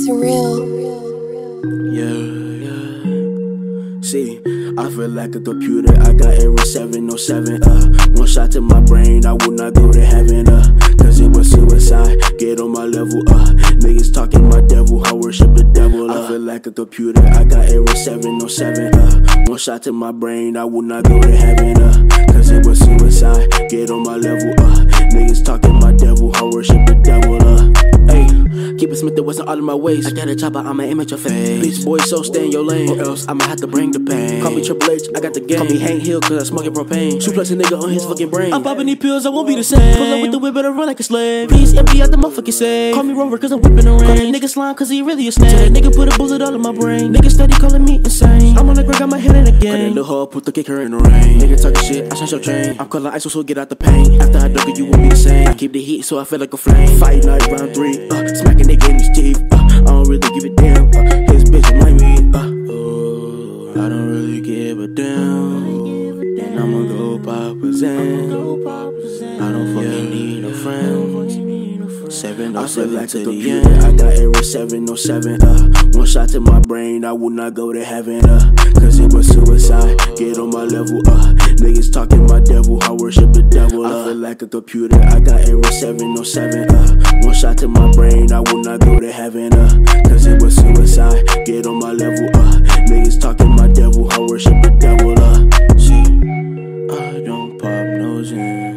Surreal. Yeah, yeah. See, I feel like a computer. I got error 707. Uh, one shot to my brain. I will not go to heaven. Uh, cause it was suicide. Get on my level. Uh, niggas talking my devil. I worship the devil. Uh, I feel like a computer. I got error 707. Uh, one shot to my brain. I would not go to heaven. Uh, Keep Smith, it wasn't all in my waist. I got a chopper, I'ma image your face. Beach boy, so stay in your lane, or else I'ma have to bring the pain. Call me Triple H, I got the game. Call me Hank Hill, cause I smoking propane. Suplex a nigga on his fucking brain. I'm popping these pills, I won't be the same. Pull up with the whip, better run like a slave. Peace empty out the motherfucking safe. Call me Rover, cause I'm whipping the rain. Call that nigga slime, cause he really a snake. That nigga put a bullet all in my brain. Nigga steady calling me insane. I'm on the ground, got my head in the game. Got that little hoe, put the kicker in the rain. Nigga talking shit, I change your chain. I'm calling ISO, so get out the pain. After I dunk it, you won't be the same. I keep the heat, so I feel like a flame. Fight night, round three, uh, smacking nigga in his teeth. Uh, I don't really give a damn. Uh, his bitch like me. Uh, oh, I don't really give a damn. And I'ma go pop a Zan. I don't fucking need a friend. Seven oh seven to the end. I got oh seven. Uh, one shot to my brain. I will not go to heaven. Uh, cause it was suicide. Get on my level. Uh, niggas talking my devil. I worship the devil. Uh, I feel like a computer. I got oh seven. Uh, one shot to my brain. I will not go to heaven. Uh, cause it was suicide. Get on my level. Uh, niggas talking my devil. I worship the devil. Uh, see, I don't pop nose in.